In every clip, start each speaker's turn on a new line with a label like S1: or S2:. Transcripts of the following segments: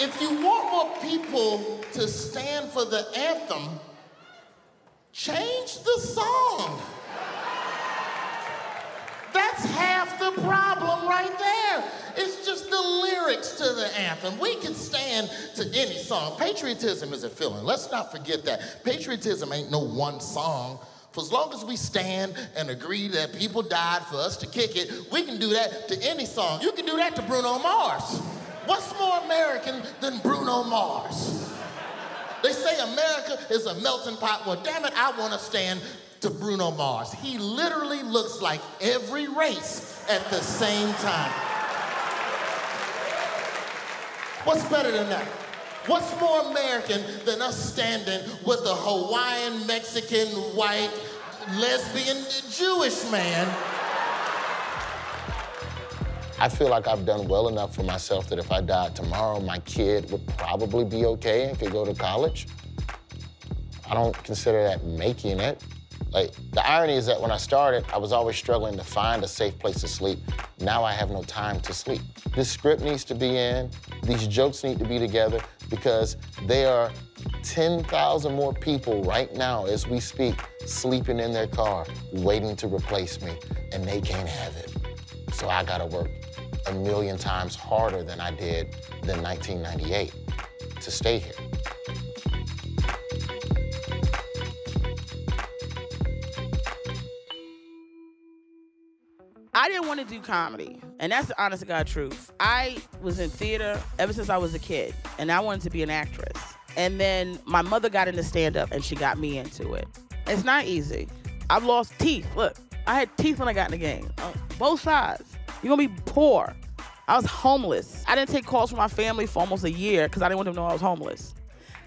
S1: if you want more people to stand for the anthem, change the song. That's half the problem right there. It's just the lyrics to the anthem. We can stand to any song. Patriotism is a feeling. Let's not forget that. Patriotism ain't no one song. For as long as we stand and agree that people died for us to kick it, we can do that to any song. You can do that to Bruno Mars. What's more American than Bruno Mars? They say America is a melting pot. Well, damn it, I want to stand to Bruno Mars. He literally looks like every race at the same time. What's better than that? What's more American than us standing with a Hawaiian, Mexican, white, lesbian, Jewish man?
S2: I feel like I've done well enough for myself that if I died tomorrow, my kid would probably be okay and could go to college. I don't consider that making it. Like, the irony is that when I started, I was always struggling to find a safe place to sleep. Now I have no time to sleep. This script needs to be in, these jokes need to be together because there are 10,000 more people right now as we speak sleeping in their car waiting to replace me, and they can't have it. So I gotta work a million times harder than I did than 1998 to stay here.
S3: I didn't want to do comedy, and that's the honest to God truth. I was in theater ever since I was a kid, and I wanted to be an actress. And then my mother got into stand up, and she got me into it. It's not easy. I've lost teeth. Look, I had teeth when I got in the game, uh, both sides. You're gonna be poor. I was homeless. I didn't take calls from my family for almost a year because I didn't want them to know I was homeless.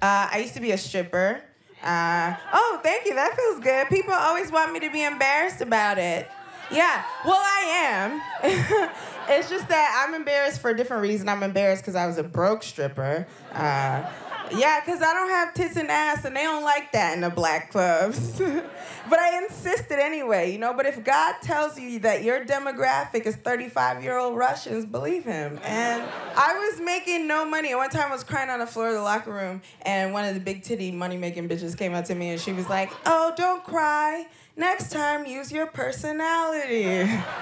S4: Uh, I used to be a stripper. Uh, oh, thank you. That feels good. People always want me to be embarrassed about it. Yeah, well, I am. it's just that I'm embarrassed for a different reason. I'm embarrassed because I was a broke stripper. Uh, yeah, because I don't have tits and ass, and they don't like that in the black clubs. but I insisted anyway, you know. But if God tells you that your demographic is 35 year old Russians, believe him. And I was making no money. At one time I was crying on the floor of the locker room, and one of the big titty money making bitches came up to me, and she was like, Oh, don't cry. Next time, use your personality.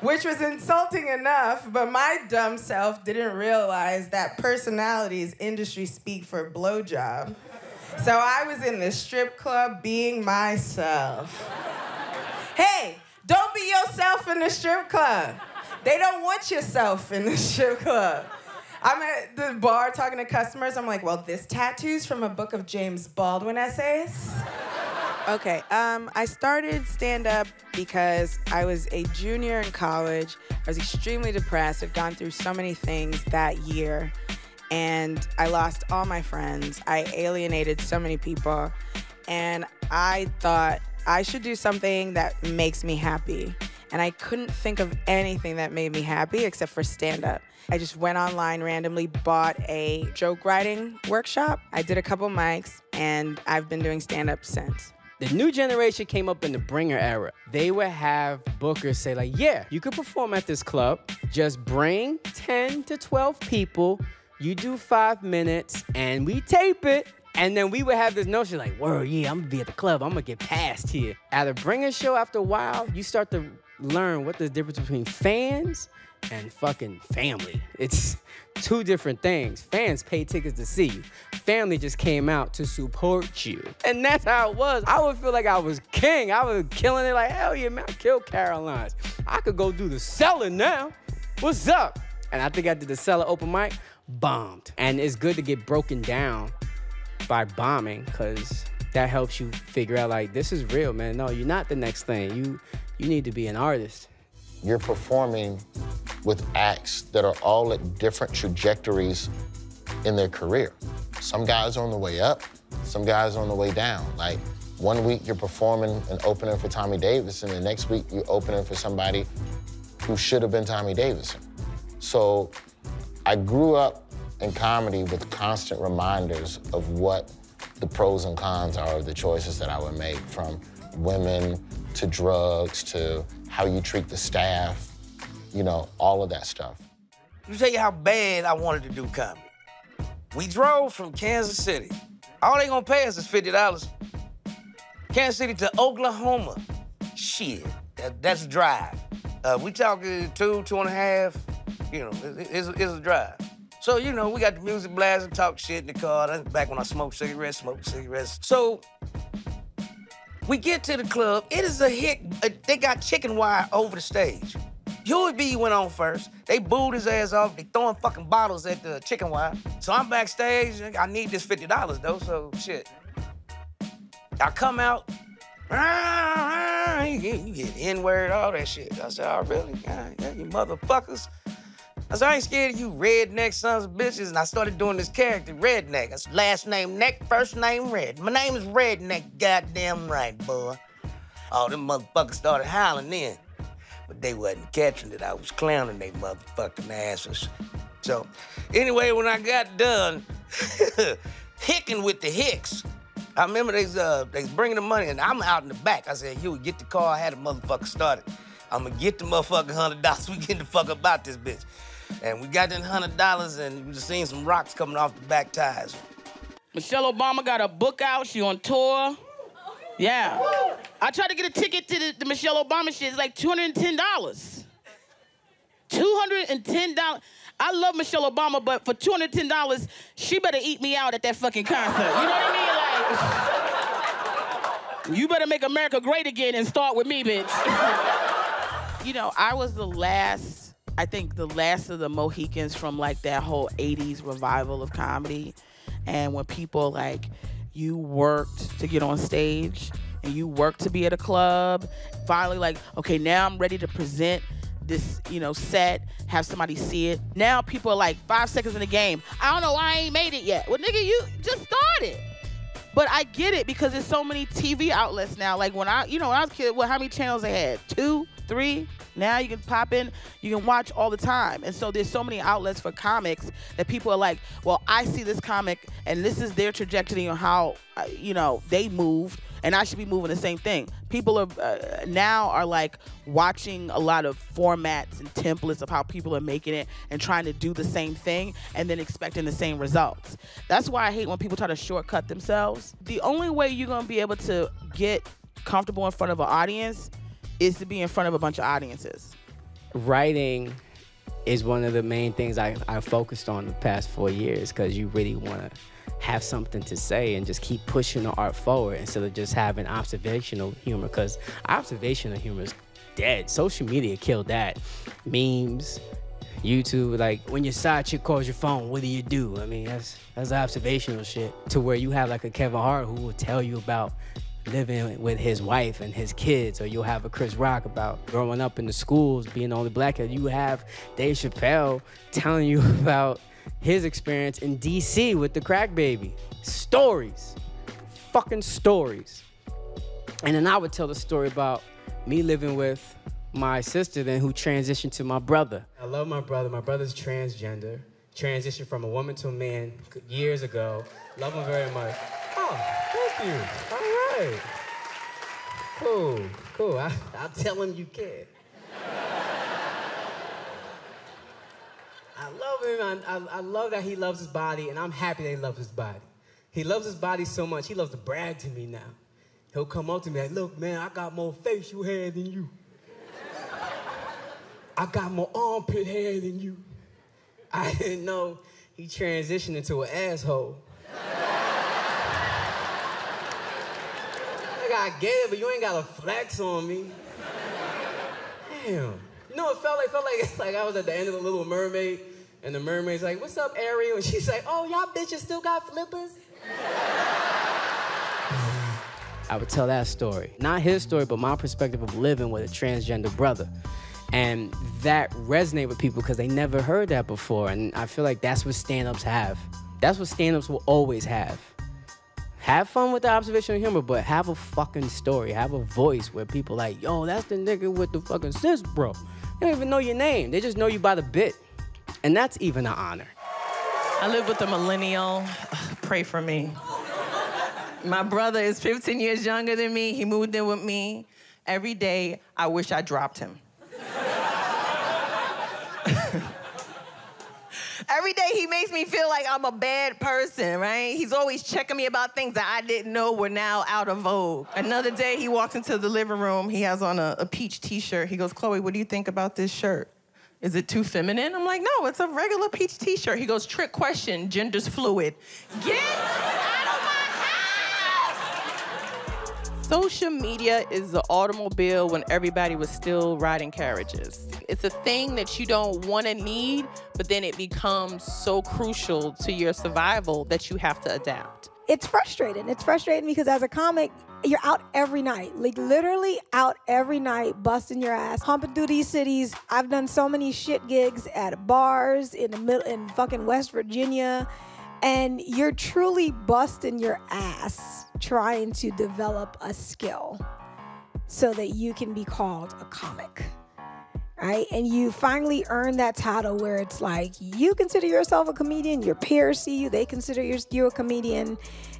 S4: Which was insulting enough, but my dumb self didn't realize that personalities industry speak for blowjob. So I was in the strip club being myself. hey, don't be yourself in the strip club. They don't want yourself in the strip club. I'm at the bar talking to customers. I'm like, well, this tattoo's from a book of James Baldwin essays. Okay, um, I started stand up because I was a junior in college. I was extremely depressed. I'd gone through so many things that year, and I lost all my friends. I alienated so many people, and I thought I should do something that makes me happy. And I couldn't think of anything that made me happy except for stand up. I just went online randomly, bought a joke writing workshop. I did a couple mics, and I've been doing stand up since.
S5: The new generation came up in the bringer era. They would have bookers say, like, yeah, you could perform at this club. Just bring 10 to 12 people. You do five minutes and we tape it. And then we would have this notion like, whoa, yeah, I'm gonna be at the club. I'm gonna get passed here. At a bringer show, after a while, you start to learn what the difference between fans and fucking family. It's two different things. Fans pay tickets to see you. Family just came out to support you. And that's how it was. I would feel like I was king. I was killing it like, hell yeah, man, I killed Caroline's. I could go do the cellar now. What's up? And I think I did the Cellar open mic, bombed. And it's good to get broken down by bombing, because that helps you figure out like this is real, man. No, you're not the next thing. You you need to be an artist.
S2: You're performing with acts that are all at different trajectories in their career. Some guys are on the way up, some guys are on the way down. Like one week you're performing an opening for Tommy Davis, and the next week you're opening for somebody who should have been Tommy Davidson. So I grew up in comedy with constant reminders of what the pros and cons are of the choices that I would make from women to drugs to how you treat the staff, you know, all of that stuff.
S6: Me tell you how bad I wanted to do comedy. We drove from Kansas City. All they gonna pay us is fifty dollars. Kansas City to Oklahoma. Shit, that, that's a drive. Uh, we talking two, two and a half. You know, it- it's, it's a drive. So you know, we got the music blasting, talk shit in the car. That's back when I smoked cigarettes, smoked cigarettes. So we get to the club. It is a hit. Uh, they got chicken wire over the stage. Huey B went on first. They booed his ass off. They throwing fucking bottles at the chicken wire. So I'm backstage. I need this fifty dollars though. So shit. I come out. You get, you N word, all that shit. I said, oh really? Yeah, you motherfuckers. I said, I ain't scared of you redneck sons of bitches. And I started doing this character, Redneck. That's last name Neck, first name Red. My name is Redneck, goddamn right, boy. All them motherfuckers started howling then. But they wasn't catching it. I was clowning they motherfucking asses. So, anyway, when I got done hicking with the hicks, I remember they uh, they bringing the money, and I'm out in the back. I said, you get the car. I had a motherfucker started. I'm gonna get the motherfucking hundred dollars. We getting the fuck about this bitch. And we got that hundred dollars, and we just seen some rocks coming off the back tires.
S3: Michelle Obama got a book out. She on tour. Yeah. I tried to get a ticket to the, the Michelle Obama shit. It's like $210. $210. I love Michelle Obama, but for $210, she better eat me out at that fucking concert. You know what I mean? Like, you better make America great again and start with me, bitch. you know, I was the last, I think the last of the Mohicans from like that whole 80s revival of comedy. And when people like, you worked to get on stage and you worked to be at a club, finally, like, okay, now I'm ready to present this, you know, set, have somebody see it. Now people are like five seconds in the game. I don't know why I ain't made it yet. Well, nigga, you just started. But I get it because there's so many TV outlets now. Like when I, you know, when I was a kid, well, how many channels they had? Two, three. Now you can pop in, you can watch all the time. And so there's so many outlets for comics that people are like, well, I see this comic and this is their trajectory on how, uh, you know, they moved and I should be moving the same thing. People are uh, now are like watching a lot of formats and templates of how people are making it and trying to do the same thing and then expecting the same results. That's why I hate when people try to shortcut themselves. The only way you're gonna be able to get comfortable in front of an audience is to be in front of a bunch of audiences.
S5: writing is one of the main things I, I focused on the past four years because you really want to have something to say and just keep pushing the art forward instead of just having observational humor because observational humor is dead. Social media killed that. Memes, YouTube, like when your side chick calls your phone, what do you do? I mean, that's that's observational shit. To where you have like a Kevin Hart who will tell you about living with his wife and his kids, or you'll have a Chris Rock about growing up in the schools, being the only black kid. You have Dave Chappelle telling you about his experience in DC with the crack baby. Stories. Fucking stories. And then I would tell the story about me living with my sister then who transitioned to my brother. I love my brother. My brother's transgender. Transitioned from a woman to a man years ago. Love him very much. Oh, thank you. All right. Cool, cool. I, I'll tell him you can. I love him. I, I, I love that he loves his body, and I'm happy that he loves his body. He loves his body so much, he loves to brag to me now. He'll come up to me like, look, man, I got more facial hair than you. I got more armpit hair than you. I didn't know he transitioned into an asshole. I get it, but you ain't gotta flex on me. Damn. What it felt like? Felt like like I was at the end of the Little Mermaid, and the mermaid's like, "What's up, Ariel?" And she's like, "Oh, y'all bitches still got flippers." I would tell that story. Not his story, but my perspective of living with a transgender brother. And that resonate with people because they never heard that before. And I feel like that's what stand-ups have. That's what stand-ups will always have. Have fun with the observational humor, but have a fucking story. Have a voice where people like, yo, that's the nigga with the fucking sis, bro. They don't even know your name. They just know you by the bit. And that's even an honor.
S7: I live with a millennial. Pray for me. My brother is 15 years younger than me. He moved in with me. Every day, I wish I dropped him. Every day he makes me feel like I'm a bad person, right? He's always checking me about things that I didn't know were now out of vogue. Another day he walks into the living room, he has on a, a peach t-shirt. He goes, Chloe, what do you think about this shirt? Is it too feminine? I'm like, no, it's a regular peach t-shirt. He goes, trick question, gender's fluid. Get Social media is the automobile when everybody was still riding carriages. It's a thing that you don't want to need, but then it becomes so crucial to your survival that you have to adapt.
S8: It's frustrating. It's frustrating because as a comic, you're out every night, like literally out every night, busting your ass, humping through these cities. I've done so many shit gigs at bars in the middle in fucking West Virginia, and you're truly busting your ass trying to develop a skill so that you can be called a comic right? And you finally earn that title where it's like you consider yourself a comedian, your peers see you, they consider you a comedian,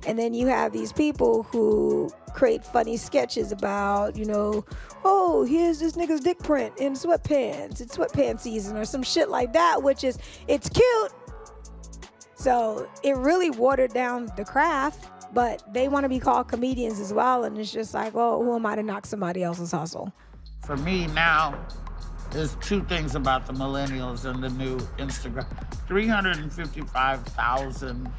S8: and then you have these people who create funny sketches about, you know, oh, here's this nigga's dick print in sweatpants, it's sweatpants season, or some shit like that, which is it's cute. So it really watered down the craft. But they want to be called comedians as well, and it's just like, well, who am I to knock somebody else's hustle?
S9: For me now, there's two things about the millennials and the new Instagram 355,000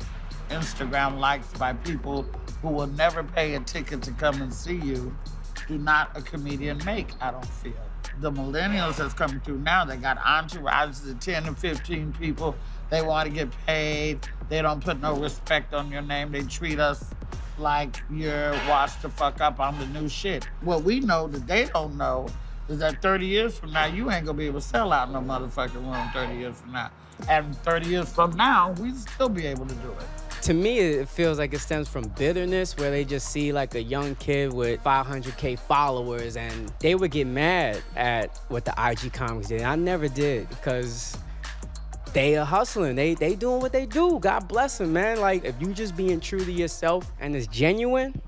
S9: Instagram likes by people who will never pay a ticket to come and see you. Do not a comedian make, I don't feel. The millennials that's coming through now, they got entourages of 10 to 15 people. They want to get paid. They don't put no respect on your name. They treat us like you're washed the fuck up on the new shit. What we know that they don't know is that 30 years from now, you ain't gonna be able to sell out no motherfucking room 30 years from now. And 30 years from now, we still be able to do it.
S5: To me, it feels like it stems from bitterness where they just see like a young kid with 500K followers and they would get mad at what the IG comics did. I never did because they are hustling. They they doing what they do. God bless them, man. Like if you just being true to yourself and it's genuine,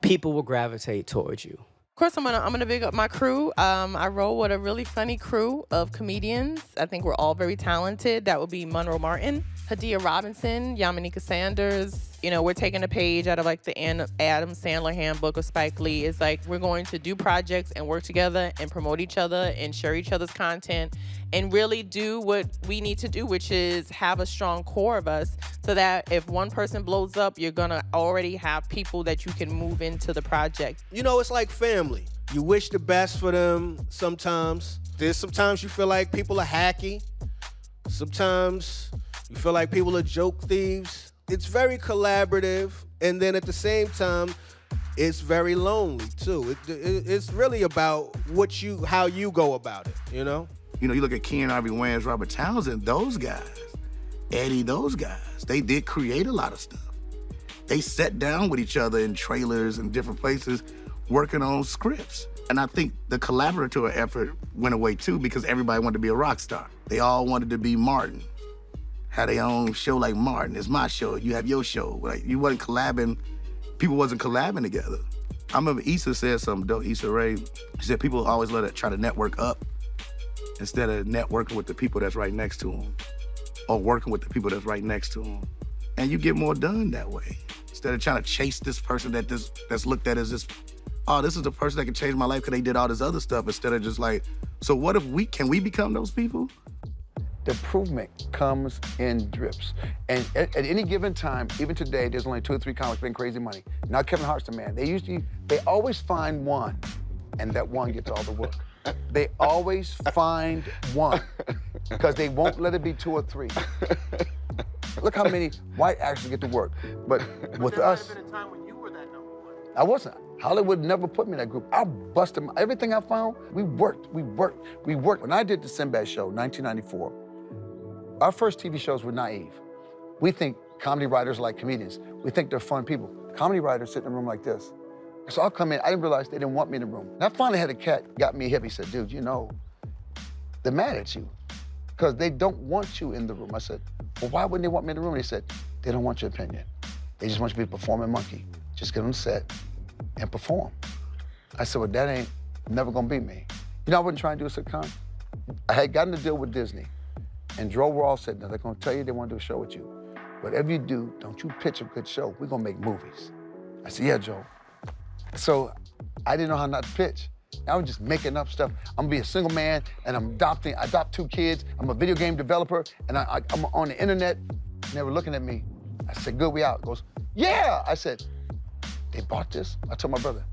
S5: people will gravitate towards you.
S7: Of course, I'm gonna I'm gonna big up my crew. Um, I roll with a really funny crew of comedians. I think we're all very talented. That would be Monroe Martin, Hadia Robinson, Yamaneika Saunders. You know, we're taking a page out of like the Adam Sandler handbook of Spike Lee. It's like we're going to do projects and work together and promote each other and share each other's content and really do what we need to do, which is have a strong core of us so that if one person blows up, you're gonna already have people that you can move into the project.
S10: You know, it's like family. You wish the best for them sometimes. There's sometimes you feel like people are hacky. Sometimes you feel like people are joke thieves. It's very collaborative, and then at the same time, it's very lonely too. It, it, it's really about what you, how you go about it. You know.
S11: You know, you look at Keenen Ivory Wayans, Robert Townsend, those guys, Eddie, those guys. They did create a lot of stuff. They sat down with each other in trailers and different places, working on scripts. And I think the collaborative effort went away too because everybody wanted to be a rock star. They all wanted to be Martin. Had their own show like Martin. It's my show. You have your show. Like you wasn't collabing. People wasn't collabing together. I remember Issa said something dope. Issa Rae. She said people always let it try to network up instead of networking with the people that's right next to them or working with the people that's right next to them. And you get more done that way. Instead of trying to chase this person that this that's looked at as this oh, this is the person that can change my life because they did all this other stuff instead of just like, so what if we, can we become those people?
S12: The improvement comes in drips. And at, at, any given time, even today, there's only two or three comics making crazy money. Not Kevin Hart's the man. They usually, they always find one, and that one gets all the work. They always find one, because they won't let it be two or three. Look how many white actors get to work. But with us, I wasn't. Hollywood never put me in that group. I busted my, everything I found. We worked, we worked, we worked. When I did the Sinbad show, 1994, our first TV shows were naive. We think comedy writers are like comedians. We think they're fun people. Comedy writers sit in a room like this. So I'll come in, I didn't realize they didn't want me in the room. And I finally had a cat, got me hip. He said, dude, you know, they're mad at you because they don't want you in the room. I said, well, why wouldn't they want me in the room? And he said, they don't want your opinion. They just want you to be a performing monkey. Just get on set and perform. I said, well, that ain't never gonna be me. You know, I wasn't trying to do a sitcom. I had gotten a deal with Disney. And Joe Raw said, now they're gonna tell you they wanna do a show with you. Whatever you do, don't you pitch a good show. We're gonna make movies. I said, yeah, Joe. So I didn't know how not to pitch. I was just making up stuff. I'm gonna be a single man and I'm adopting, I adopt two kids. I'm a video game developer and I, am on the internet. And they were looking at me. I said, good, we out. He goes, yeah. I said, they bought this? I told my brother,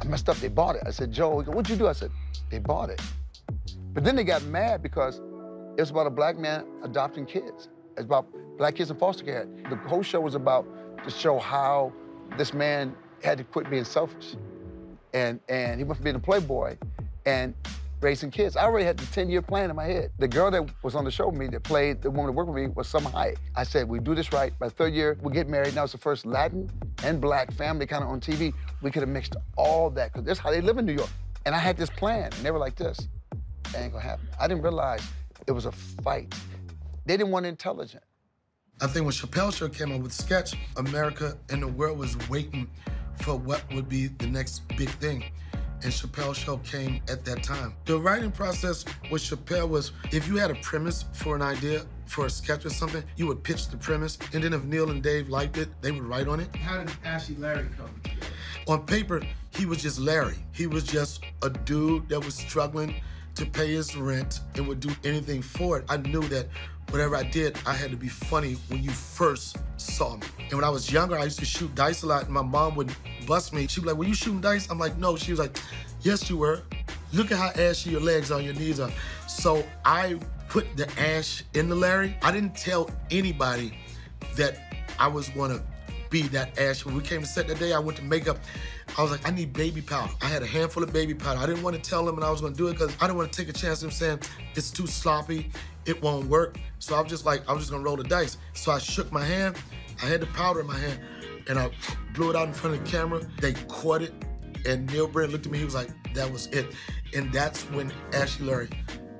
S12: I messed up, they bought it. I said, Joe, what'd you do? I said, they bought it. But then they got mad because it was about a black man adopting kids. It's about black kids in foster care. The whole show was about to show how this man had to quit being selfish. And, and he went from being a playboy and raising kids. I already had the 10-year plan in my head. The girl that was on the show with me that played the woman that worked with me was Salma Hayek. I said, we do this right. By third year, we'll get married. Now it's the first Latin and black family kind of on TV. We could have mixed all that, because that's how they live in New York. And I had this plan, were like this. That ain't gonna happen. I didn't realize it was a fight. They didn't want intelligent.
S13: I think when Chappelle Show came up with Sketch, America and the world was waiting for what would be the next big thing. And Chappelle Show came at that time. The writing process with Chappelle was if you had a premise for an idea, for a sketch or something, you would pitch the premise. And then if Neal and Dave liked it, they would write on it.
S14: How did Ashy Larry come?
S13: On paper, he was just Larry. He was just a dude that was struggling to pay his rent and would do anything for it. I knew that whatever I did, I had to be funny when you first saw me. And when I was younger, I used to shoot dice a lot, and my mom would bust me. She'd be like, were you shooting dice? I'm like, no. She was like, yes, you were. Look at how ashy your legs are, your knees are. So I put the ash in the Larry. I didn't tell anybody that I was gonna be that ash. When we came to set that day, I went to makeup. I was like, I need baby powder. I had a handful of baby powder. I didn't want to tell them and I was gonna do it because I didn't want to take a chance of them saying it's too sloppy, it won't work. So I was just like, I was just gonna roll the dice. So I shook my hand, I had the powder in my hand, and I blew it out in front of the camera. They caught it, and Neal Brennan looked at me, he was like, that was it. And that's when Ashy Larry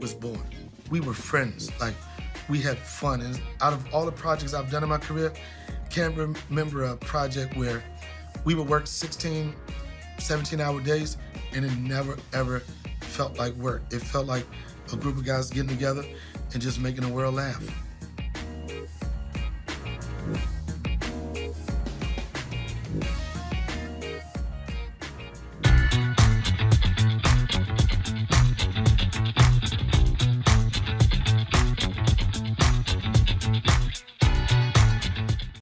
S13: was born. We were friends, like, we had fun. And out of all the projects I've done in my career, can't remember a project where we would work 16, 17 hour days and it never ever felt like work. It felt like a group of guys getting together and just making the world laugh.